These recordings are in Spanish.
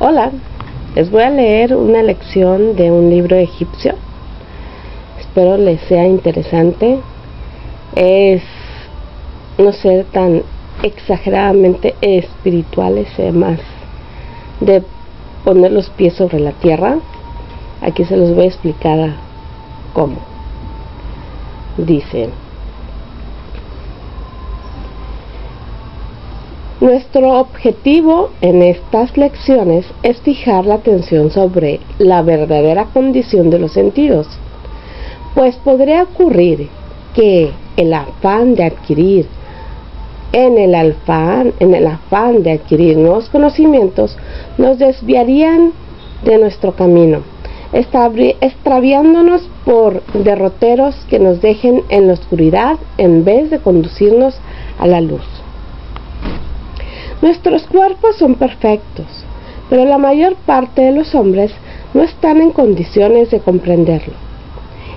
Hola, les voy a leer una lección de un libro egipcio. Espero les sea interesante. Es no ser tan exageradamente espirituales, más de poner los pies sobre la tierra. Aquí se los voy a explicar cómo. Dice, Nuestro objetivo en estas lecciones es fijar la atención sobre la verdadera condición de los sentidos, pues podría ocurrir que el afán de adquirir en el afán, en el afán de adquirir nuevos conocimientos nos desviarían de nuestro camino, extraviándonos por derroteros que nos dejen en la oscuridad en vez de conducirnos a la luz. Nuestros cuerpos son perfectos, pero la mayor parte de los hombres no están en condiciones de comprenderlo.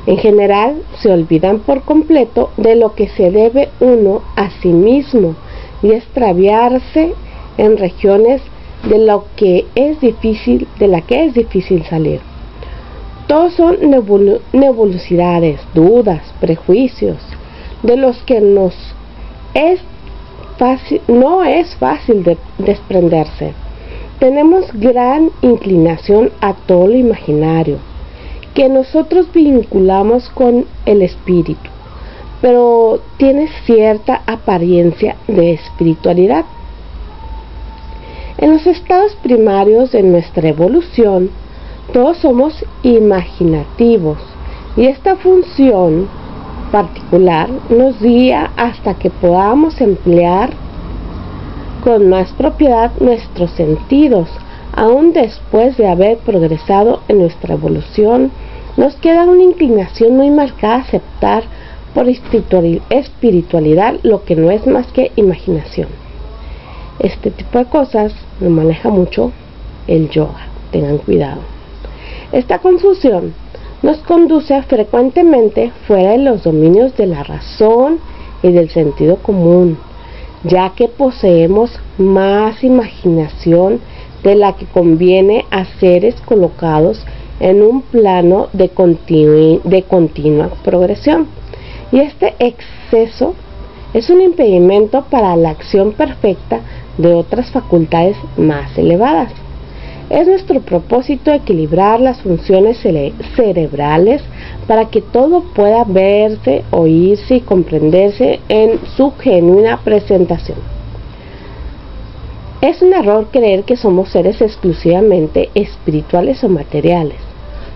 En general, se olvidan por completo de lo que se debe uno a sí mismo y extraviarse en regiones de lo que es difícil, de la que es difícil salir. Todos son nebulosidades, dudas, prejuicios, de los que nos es no es fácil de desprenderse. Tenemos gran inclinación a todo lo imaginario, que nosotros vinculamos con el espíritu, pero tiene cierta apariencia de espiritualidad. En los estados primarios de nuestra evolución, todos somos imaginativos y esta función particular nos guía hasta que podamos emplear con más propiedad nuestros sentidos. Aún después de haber progresado en nuestra evolución, nos queda una inclinación muy marcada a aceptar por espiritualidad lo que no es más que imaginación. Este tipo de cosas lo maneja mucho el yoga, tengan cuidado. Esta confusión nos conduce frecuentemente fuera de los dominios de la razón y del sentido común, ya que poseemos más imaginación de la que conviene a seres colocados en un plano de, de continua progresión. Y este exceso es un impedimento para la acción perfecta de otras facultades más elevadas. Es nuestro propósito equilibrar las funciones cerebrales para que todo pueda verse, oírse y comprenderse en su genuina presentación. Es un error creer que somos seres exclusivamente espirituales o materiales.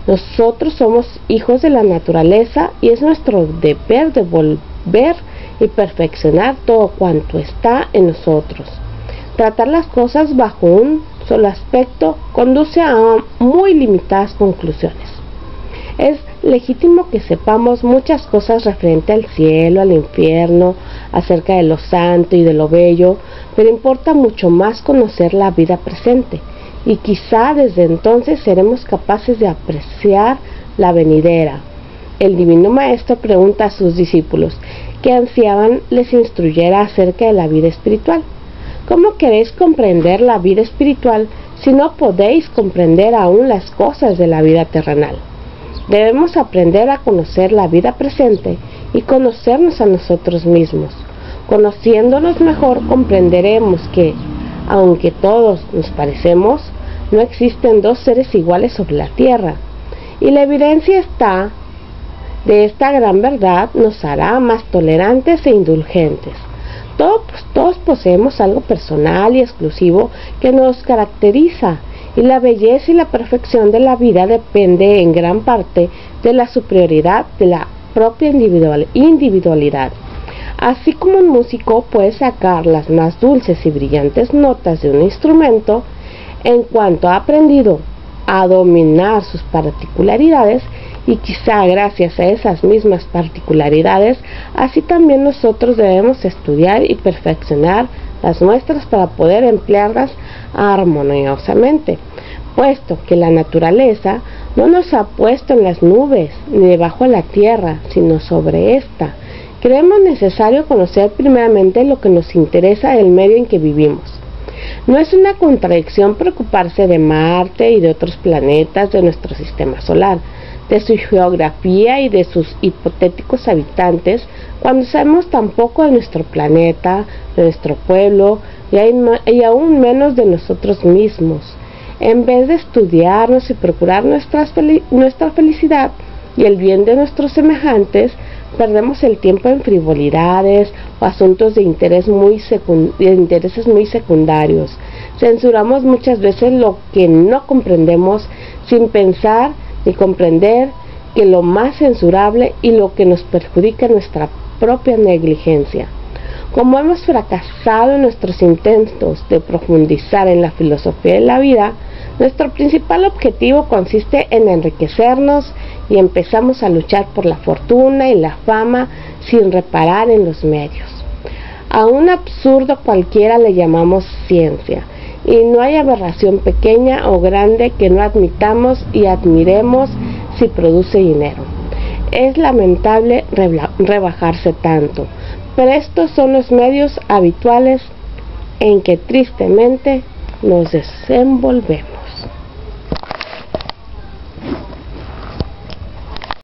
Nosotros somos hijos de la naturaleza y es nuestro deber devolver y perfeccionar todo cuanto está en nosotros. Tratar las cosas bajo un solo aspecto conduce a muy limitadas conclusiones. Es legítimo que sepamos muchas cosas referente al cielo, al infierno, acerca de lo santo y de lo bello, pero importa mucho más conocer la vida presente y quizá desde entonces seremos capaces de apreciar la venidera. El Divino Maestro pregunta a sus discípulos que ansiaban les instruyera acerca de la vida espiritual. ¿Cómo queréis comprender la vida espiritual si no podéis comprender aún las cosas de la vida terrenal? Debemos aprender a conocer la vida presente y conocernos a nosotros mismos. Conociéndonos mejor comprenderemos que, aunque todos nos parecemos, no existen dos seres iguales sobre la tierra. Y la evidencia está de esta gran verdad nos hará más tolerantes e indulgentes. Poseemos algo personal y exclusivo que nos caracteriza y la belleza y la perfección de la vida depende en gran parte de la superioridad de la propia individualidad. Así como un músico puede sacar las más dulces y brillantes notas de un instrumento, en cuanto ha aprendido a dominar sus particularidades, y quizá gracias a esas mismas particularidades, así también nosotros debemos estudiar y perfeccionar las nuestras para poder emplearlas armoniosamente, puesto que la naturaleza no nos ha puesto en las nubes ni debajo de la tierra, sino sobre esta. Creemos necesario conocer primeramente lo que nos interesa del medio en que vivimos. No es una contradicción preocuparse de Marte y de otros planetas de nuestro sistema solar, de su geografía y de sus hipotéticos habitantes, cuando sabemos tan poco de nuestro planeta, de nuestro pueblo y, aún menos de nosotros mismos. En vez de estudiarnos y procurar nuestra felicidad y el bien de nuestros semejantes, perdemos el tiempo en frivolidades o asuntos de, interés de intereses muy secundarios. Censuramos muchas veces lo que no comprendemos sin pensar ni comprender que lo más censurable y lo que nos perjudica es nuestra propia negligencia. Como hemos fracasado en nuestros intentos de profundizar en la filosofía de la vida, nuestro principal objetivo consiste en enriquecernos y empezamos a luchar por la fortuna y la fama sin reparar en los medios. A un absurdo cualquiera le llamamos ciencia y no hay aberración pequeña o grande que no admitamos y admiremos si produce dinero. Es lamentable rebajarse tanto, pero estos son los medios habituales en que tristemente nos desenvolvemos.